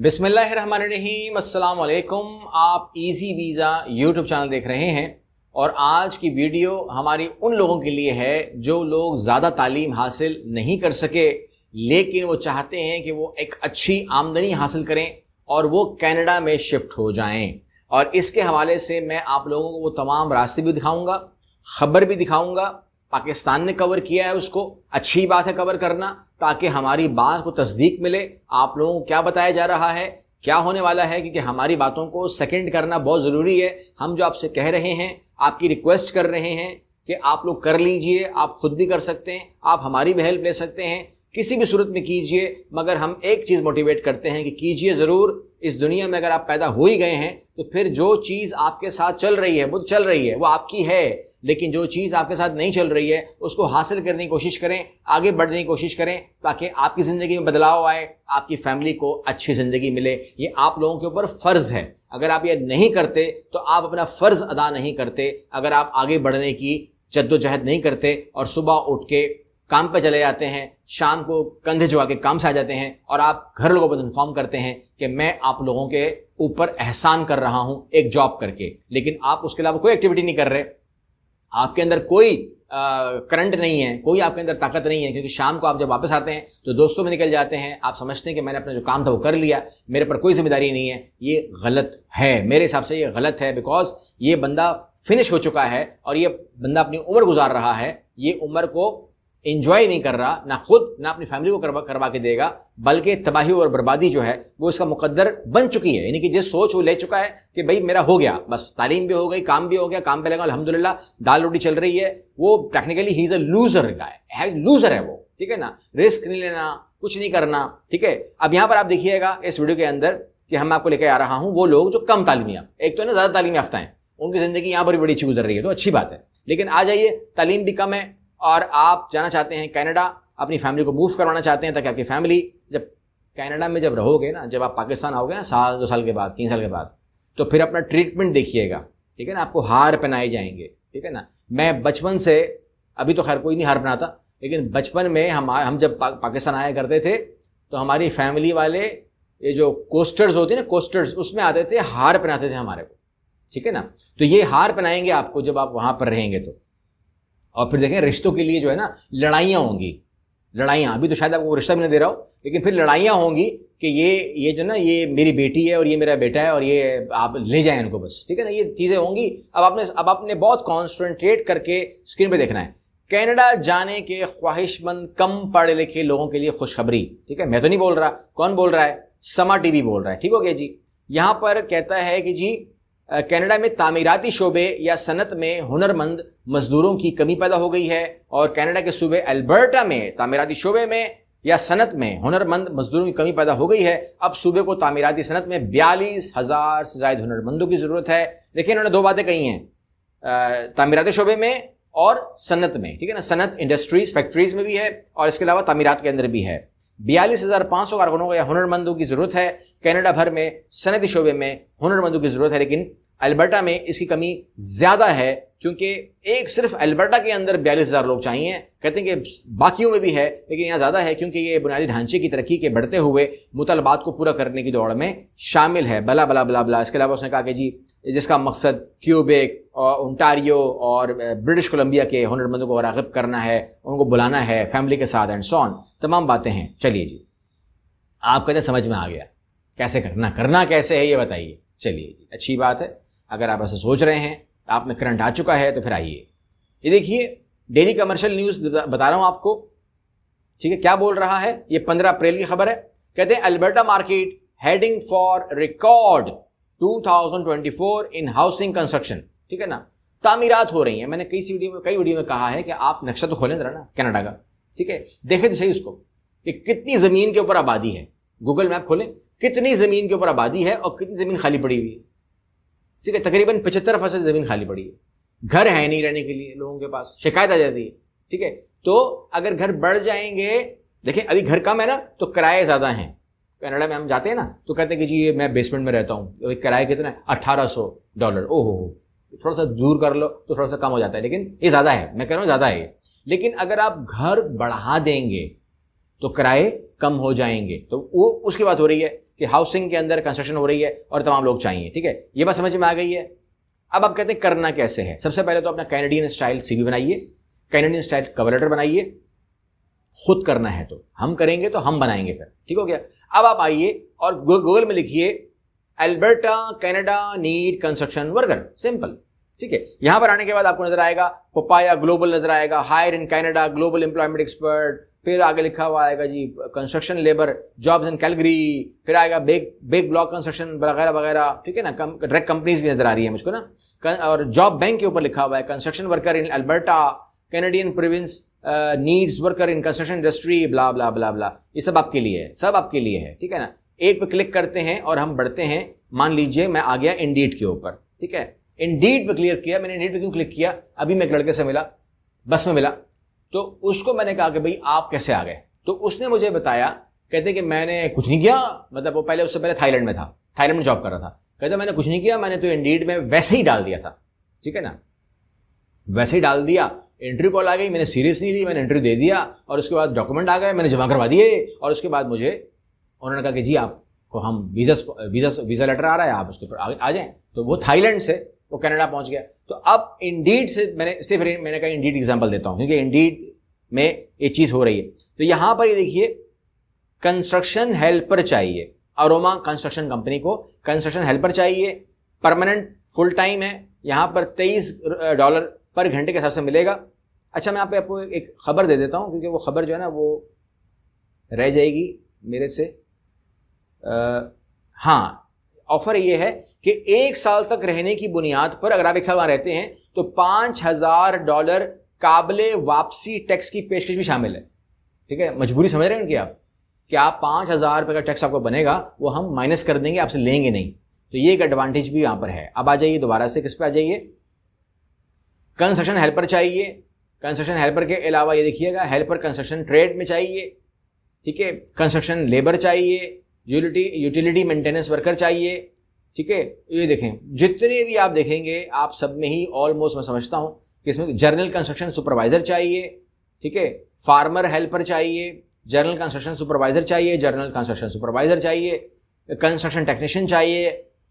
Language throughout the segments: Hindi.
अस्सलाम वालेकुम आप इजी वीज़ा यूट्यूब चैनल देख रहे हैं और आज की वीडियो हमारी उन लोगों के लिए है जो लोग ज़्यादा तालीम हासिल नहीं कर सके, लेकिन वो चाहते हैं कि वो एक अच्छी आमदनी हासिल करें और वो कनाडा में शिफ्ट हो जाएँ। और इसके हवाले से मैं आप लोगों को वो तमाम रास्ते भी दिखाऊँगा, खबर भी दिखाऊँगा। पाकिस्तान ने कवर किया है उसको, अच्छी बात है कवर करना। ताकि हमारी बात को तस्दीक मिले। आप लोगों को क्या बताया जा रहा है? क्या होने वाला है? क्योंकि हमारी बातों को सेकंड करना बहुत ज़रूरी है। हम जो आपसे कह रहे हैं, आपकी रिक्वेस्ट कर रहे हैं कि आप लोग कर लीजिए, आप खुद भी कर सकते हैं, आप हमारी भी हेल्प ले सकते हैं। किसी भी सूरत में कीजिए, मगर हम एक चीज़ मोटिवेट करते हैं कि कीजिए ज़रूर। इस दुनिया में अगर आप पैदा हो ही गए हैं तो फिर जो चीज़ आपके साथ चल रही है, वो तो चल रही है, वो आपकी है। लेकिन जो चीज़ आपके साथ नहीं चल रही है, उसको हासिल करने की कोशिश करें, आगे बढ़ने की कोशिश करें, ताकि आपकी ज़िंदगी में बदलाव आए, आपकी फैमिली को अच्छी ज़िंदगी मिले। ये आप लोगों के ऊपर फ़र्ज़ है। अगर आप ये नहीं करते तो आप अपना फ़र्ज़ अदा नहीं करते। अगर आप आगे बढ़ने की जद्दोजहद नहीं करते और सुबह उठ के काम पे चले जाते हैं, शाम को कंधे जो के काम से आ जाते हैं और आप घर लोगों को इन्फॉर्म करते हैं कि मैं आप लोगों के ऊपर एहसान कर रहा हूँ एक जॉब करके, लेकिन आप उसके अलावा कोई एक्टिविटी नहीं कर रहे आपके अंदर कोई करंट नहीं है, कोई आपके अंदर ताकत नहीं है, क्योंकि शाम को आप जब वापस आते हैं तो दोस्तों में निकल जाते हैं, आप समझते हैं कि मैंने अपना जो काम था वो कर लिया, मेरे पर कोई ज़िम्मेदारी नहीं है, ये गलत है, मेरे हिसाब से ये गलत है बिकॉज़ ये बंदा फिनिश हो चुका है और ये बंदा अपनी उम्र गुजार रहा है, ये उम्र को इंजॉय नहीं कर रहा, ना खुद, ना अपनी फैमिली को करवा करवा के देगा, बल्कि तबाही और बर्बादी जो है, वो इसका मुकद्दर बन चुकी है। यानी कि जिस सोच वो ले चुका है कि भाई मेरा हो गया, बस तालीम भी हो गई, काम भी हो गया, काम पे लगा अलहमदुल्ला दाल रोटी चल रही है, वो technically he is a loser guy है लूजर है वो, ठीक है ना? रिस्क नहीं लेना, कुछ नहीं करना, ठीक है? अब यहाँ पर आप देखिएगा इस वीडियो के अंदर कि हम आपको लेकर आ रहा हूँ वो लोग जो कम तालीमी एक तो है ना, ज़्यादा तालीम याफ्ता है उनकी ज़िंदगी यहाँ पर भी बड़ी अच्छी गुजर रही है तो अच्छी बात है। लेकिन आ जाइए, तालीम भी कम है और आप जाना चाहते हैं कनाडा अपनी फैमिली को मूव करवाना चाहते हैं ताकि आपकी फैमिली जब कनाडा में जब रहोगे ना जब आप पाकिस्तान आओगे ना साल दो साल के बाद तीन साल के बाद तो फिर अपना ट्रीटमेंट देखिएगा। ठीक है ना? आपको हार पहनाए जाएँगे। ठीक है ना? मैं बचपन से अभी तो खैर कोई नहीं हार पहनाता लेकिन बचपन में हम हम जब पा, पाकिस्तान आया करते थे तो हमारी फैमिली वाले ये जो कोस्टर्स होते हैं ना कोस्टर्स उसमें आते थे हार पहनाते थे हमारे को। ठीक है ना? तो ये हार पहनाएँगे आपको जब आप वहाँ पर रहेंगे तो। और फिर देखें, रिश्तों के लिए जो है ना, लड़ाइयाँ होंगी। लड़ाइयाँ। अभी तो शायद आपको रिश्ता भी नहीं दे रहा हो, लेकिन फिर लड़ाइयाँ होंगी कि ये ये जो ना, ये मेरी बेटी है और ये मेरा बेटा है और ये आप ले जाएँ इनको बस। ठीक है ना? ये चीज़ें होंगी। अब आपने अब आपने बहुत कॉन्सेंट्रेट करके स्क्रीन पे देखना है। कनाडा जाने के ख्वाहिशमंद, कम पढ़े लिखे लोगों के लिए खुशखबरी। ठीक है? मैं तो नहीं बोल रहा। कौन बोल रहा है? समा टीवी बोल रहा है। ठीक हो गया जी? यहाँ पर कहता है कि जी कनाडा में तामीराती शोबे या सनत में हुनरमंद मजदूरों की कमी पैदा हो गई है और कनाडा के सूबे अल्बर्टा में तामीराती शोबे में या सनत में हुनरमंद मजदूरों की कमी पैदा हो गई है। अब सूबे को तामीराती सनत में बयालीस हज़ार से ज़्यादा हुनरमंदों की ज़रूरत है। देखिए, इन्होंने दो बातें कही हैं। तामीराती शोबे में और सनत में, ठीक है ना? सनत इंडस्ट्रीज़, फैक्ट्रीज में भी है और इसके अलावा तामीरात के अंदर भी है। बयालीस हज़ार पाँच सौ कारकुनों या हुनरमंदों की ज़रूरत है। कनाडा भर में सनती शोबे में हुनरमंदों की ज़रूरत है, लेकिन अल्बर्टा में इसकी कमी ज़्यादा है, क्योंकि एक सिर्फ़ अल्बर्टा के अंदर बयालीस हज़ार लोग चाहिए, कहते हैं कि बाकियों में भी है, लेकिन यहाँ ज़्यादा है, क्योंकि ये बुनियादी ढांचे की तरक्की के बढ़ते हुए मुतलबात को पूरा करने की दौड़ में शामिल है, बला बला बला बला। इसके अलावा उसने कहा कि जी, जिसका मकसद क्यूबेक और उंटारियो और ब्रिटिश कोलंबिया के हुनरमंदों को रागब करना है, उनको बुलाना है, फैमिली के साथ एंड सॉन तमाम बातें हैं। चलिए जी। आप कहते समझ में आ गया। कैसे करना करना कैसे है ये बताइए। चलिए जी, अच्छी बात है। अगर आप ऐसा सोच रहे हैं, आप में करंट आ चुका है तो फिर आइए। ये देखिए, डेली कमर्शियल न्यूज़ बता रहा हूँ आपको। ठीक है, क्या बोल रहा है? ये पंद्रह अप्रैल की खबर है। कहते हैं, Alberta market heading for record 2024 in housing construction. ठीक है ना? तामीरात हो रही है। मैंने कई वीडियो में, कई वीडियो में कहा है कि आप नक्शा तो खोलें जरा ना, कनाडा का। ठीक है? देखें तो सही उसको। कि कितनी ज़मीन के ऊपर आबादी है। गूगल मैप खोलें। कितनी ज़मीन के ऊपर आबादी है और कितनी ज़मीन खाली पड़ी हुई है। ठीक है, तकरीबन पचहत्तर फ़ीसद ज़मीन खाली पड़ी है। घर है नहीं रहने के लिए लोगों के पास, शिकायत आ जाती है। ठीक है तो अगर घर बढ़ जाएँगे, देखें, अभी घर कम है ना तो किराए ज़्यादा हैं। कनाडा में हम जाते हैं ना तो कहते हैं कि जी, ये मैं बेसमेंट में रहता हूँ किराया कितना है? अट्ठारह सौ डॉलर ओहो, थोड़ा सा दूर कर लो तो थोड़ा सा कम हो जाता है, लेकिन ये ज़्यादा है, मैं कह रहा हूँ ज़्यादा है लेकिन अगर आप घर बढ़ा देंगे तो किराए कम हो जाएँगे। तो वो, उसकी बात हो रही है कि हाउसिंग के अंदर कंस्ट्रक्शन हो रही है और तमाम लोग चाहिए, ठीक है? ये बात समझ में आ गई है। अब आप कहते हैं करना कैसे है? सबसे पहले तो अपना कैनेडियन स्टाइल सीवी बनाइए। कैनेडियन स्टाइल कवर लेटर बनाइए। खुद करना है तो। हम करेंगे तो हम बनाएँगे फिर, ठीक हो गया? अब आप आइए और गूगल में लिखिए Alberta Canada need construction worker simple ठीक है? यहाँ पर आने के बाद आपको नज़र आएगा पपाया ग्लोबल नज़र आएगा hire in Canada global employment expert फिर आगे लिखा हुआ आएगा जी construction labour jobs in Calgary फिर आएगा बेग बेग ब्लॉक कंस्ट्रक्शन वगैरह वगैरह, ठीक है ना डायरेक्ट कंपनीज़ भी नज़र आ रही है मुझको ना। और जॉब बैंक के ऊपर लिखा हुआ है construction worker in Alberta Canadian province needs worker in construction industry blah blah blah blah ये सब आपके लिए है, सब आपके लिए है, ठीक है ना। एक पे क्लिक करते हैं और हम बढ़ते हैं। मान लीजिए मैं आ गया इंडीड के ऊपर, ठीक है। इंडीड पे क्लियर किया, मैंने इंडीड पे क्यों क्लिक किया? अभी मैं एक लड़के से मिला, बस में मिला। तो उसको मैंने कहा कि भाई, आप कैसे आ गए? तो उसने मुझे बताया, कहते कि मैंने कुछ नहीं किया। मतलब वो पहले, उससे पहले थाईलैंड में था। थाईलैंड में जॉब कर रहा था। कहते, मैंने कुछ नहीं किया, मैंने तो इंडीड में वैसे ही डाल दिया था। ठीक है ना? वैसे ही डाल दिया। इंटरव्यू कॉल आ गई, मैंने सीरियस नहीं ली, मैंने इंटरव्यू दे दिया। और उसके बाद डॉक्यूमेंट आ गए, मैंने जमा करवा दिए। और उसके बाद मुझे उन्होंने कहा कि जी, आपको हम वीज़ा वीज़ा वीज़ा लेटर आ रहा है, आप उसके ऊपर आ जाएँ। तो वो थाईलैंड से वो कनाडा पहुँच गया। तो अब इंडीड से मैंने सिर्फ़ मैंने कहा इंडीड एग्ज़ाम्पल देता हूँ क्योंकि इंडीड में ये चीज़ हो रही है। तो यहाँ पर ये देखिए कंस्ट्रक्शन हेल्पर चाहिए। अरोमा कंस्ट्रक्शन कंपनी को कंस्ट्रक्शन हेल्पर चाहिए। परमानेंट फुल टाइम है। यहाँ पर तेईस डॉलर पर घंटे के हिसाब से मिलेगा। अच्छा मैं यहाँ पे आपको एक खबर दे देता हूँ क्योंकि वो खबर जो है ना वो रह जाएगी मेरे से। आ, हाँ ऑफ़र ये है कि एक साल तक रहने की बुनियाद पर अगर आप एक साल वहाँ रहते हैं तो पाँच हज़ार डॉलर काबले वापसी टैक्स की पेशकश भी शामिल है। ठीक है? मजबूरी समझ रहे हैं उनकी आप? कि आप पाँच हज़ार रुपए का टैक्स आपको बनेगा, वो हम माइनस कर देंगे, आपसे लेंगे नहीं। तो ये एक एडवांटेज भी यहाँ पर है। अब आ जाइए, दोबारा से किस पे आ जाइए? कंस्ट्रक्शन हेल्पर चाहिए। कंस्ट्रक्शन हेल्पर के अलावा ये देखिएगा हेल्पर कंस्ट्रक्शन ट्रेड में चाहिए। ठीक है? कंस्ट्रक्शन लेबर चाहिए। यूटिलिटी यूटिलिटी मेंटेनेंस वर्कर चाहिए, ठीक है? ये देखें, जितने भी आप देखेंगे, आप सब में ही ऑलमोस्ट मैं समझता हूँ कि इसमें जर्नल कंस्ट्रक्शन सुपरवाइजर चाहिए, ठीक है? फार्मर हेल्पर चाहिए जर्नल कंस्ट्रक्शन सुपरवाइजर चाहिए जर्नल कंस्ट्रक्शन सुपरवाइजर चाहिए कंस्ट्रक्शन टेक्नीशियन चाहिए।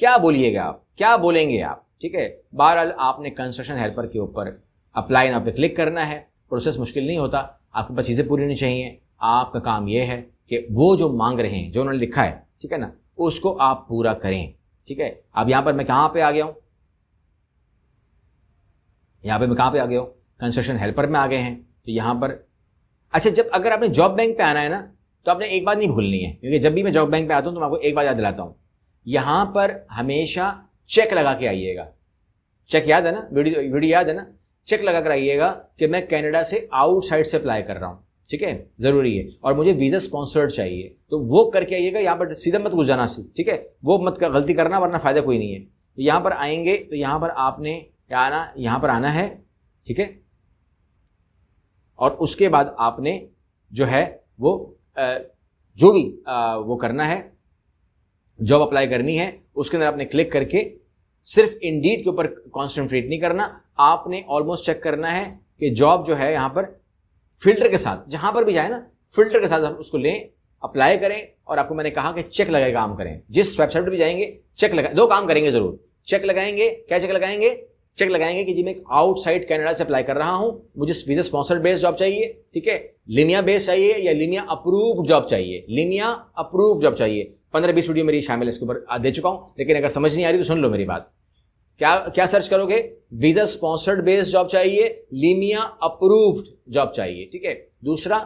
क्या बोलिएगा आप? क्या बोलेंगे आप? ठीक है? बहरहाल, आपने कंस्ट्रक्शन हेल्पर के ऊपर अप्लाई ना पे क्लिक करना है। प्रोसेस मुश्किल नहीं होता। आपके पास चीज़ें पूरी नहीं चाहिए। आपका काम यह है कि वो जो मांग रहे हैं, जो उन्होंने लिखा है, ठीक है ना, उसको आप पूरा करें, ठीक है? अब यहाँ पर मैं कहाँ पे आ गया हूँ? यहाँ पे मैं कहाँ पे आ गया हूँ? कंस्ट्रक्शन हेल्पर में आ गए हैं तो यहाँ पर अच्छा जब अगर आपने जॉब बैंक पे आना है ना तो आपने एक बात नहीं भूलनी है, क्योंकि जब भी मैं जॉब बैंक पे आता हूँ तो मैं आपको एक बात याद दिलाता हूँ। यहाँ पर हमेशा चेक लगा के आइएगा। चेक याद है ना? वीडियो वीडियो याद है ना? चेक लगा कर आइएगा कि मैं कनाडा से आउटसाइड से अप्लाई कर रहा हूँ। ठीक है? ज़रूरी है। और मुझे वीज़ा स्पॉन्सर्ड चाहिए। तो वो करके आइएगा यहाँ पर सीधा मत घुस जाना ठीक है? वो मत कर, गलती करना वरना फ़ायदा कोई नहीं है। तो यहाँ पर आएँगे तो यहाँ पर आपने आना यहाँ पर आना है ठीक है? और उसके बाद आपने जो है वो जो भी वो करना है जॉब अप्लाई करनी है उसके अंदर आपने क्लिक करके सिर्फ़ इंडीड के ऊपर कॉन्सेंट्रेट नहीं करना। आपने ऑलमोस्ट चेक करना है कि जॉब जो है यहाँ पर फ़िल्टर के साथ, जहाँ पर भी जाए ना, फ़िल्टर के साथ आप उसको लें, अप्लाई करें, और आपको मैंने कहा कि चेक लगाए काम करें। जिस वेबसाइट पर भी जाएँगे, चेक लगा, दो काम करेंगे ज़रूर। चेक लगाएँगे, क्या चेक लगाएँगे? चेक लगाएँगे कि जी, मैं आउटसाइड कनाडा से अप्लाई कर रहा हूँ, मुझे वीज़ा स्पॉन्सर्ड बेस्ड जॉब चाहिए, ठीक है? लिनिया बेस्ड चाहिए या लिनिया अप्रूव जॉब चाहिए? लिनिया अप्रूव जॉब चाहिए। पंद्रह बीस वीडियो मेरी शामिल इसके ऊपर दे चुका हूँ, लेकिन अगर समझ नहीं आ रही तो सुन लो मेरी बात। क्या क्या सर्च करोगे? वीज़ा स्पॉन्सर्ड बेस्ड जॉब चाहिए लिमिया अप्रूव्ड जॉब चाहिए, ठीक है? दूसरा,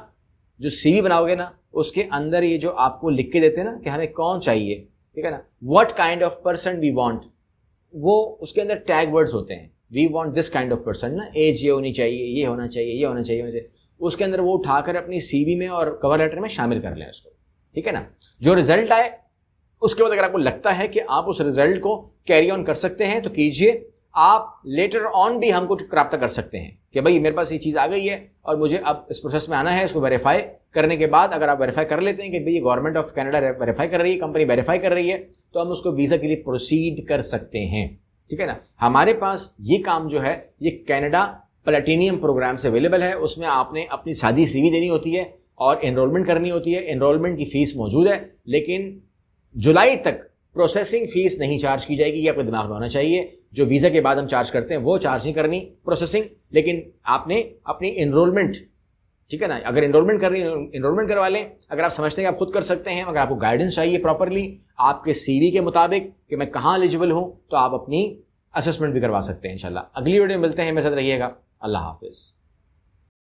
जो सीवी बनाओगे ना, उसके अंदर ये जो आपको लिख के देते हैं ना, कि हमें कौन चाहिए, ठीक है ना? What kind of person we want वो, उसके अंदर टैग वर्ड्स होते हैं। We want this kind of person ना एज ये होनी चाहिए, ये होना चाहिए, ये होना चाहिए मुझे उसके अंदर वो उठाकर अपनी सीवी में और कवर लेटर में शामिल कर लें उसको, ठीक है ना? जो रिज़ल्ट आए उसके बाद अगर आपको लगता है कि आप उस रिज़ल्ट को कैरी ऑन कर सकते हैं तो कीजिए। आप लेटर ऑन भी हमको प्राप्त कर सकते हैं कि भाई मेरे पास ये चीज़ आ गई है और मुझे अब इस प्रोसेस में आना है, इसको वेरीफाई करने के बाद अगर आप वेरीफाई कर लेते हैं कि भाई ये गवर्नमेंट ऑफ़ कनाडा वेरीफाई कर रही है कंपनी वेरीफाई कर रही है तो हम उसको वीज़ा के लिए प्रोसीड कर सकते हैं। ठीक है ना? हमारे पास ये काम जो है, ये कैनेडा प्लेटिनियम प्रोग्राम से अवेलेबल है। उसमें आपने अपनी सादी सीवी देनी होती है और एनरोलमेंट करनी होती है। एनरोलमेंट की फ़ीस मौजूद है, लेकिन जुलाई तक प्रोसेसिंग फ़ीस नहीं चार्ज की जाएगी, ये आपके दिमाग में होना चाहिए। जो वीज़ा के बाद हम चार्ज करते हैं, वो चार्ज नहीं करनी प्रोसेसिंग लेकिन आपने अपनी इनरोलमेंट ठीक है ना? अगर इनरोलमेंट कर रही इनरोलमेंट करवा लें। अगर आप समझते हैं कि आप खुद कर सकते हैं, अगर आपको गाइडेंस चाहिए प्रॉपरली आपके सीवी के मुताबिक कि मैं कहाँ एलिजिबल हूँ तो आप अपनी असेसमेंट भी करवा सकते हैं, इंशाल्लाह। अगली वीडियो मिलते हैं, मेरे साथ रहिएगा। अल्लाह हाफिज़।